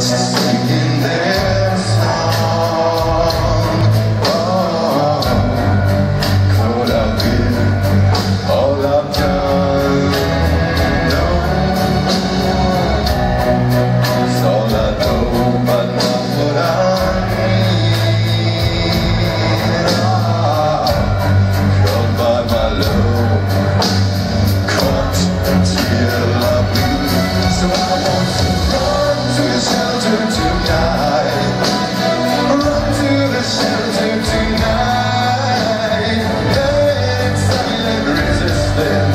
touched 对。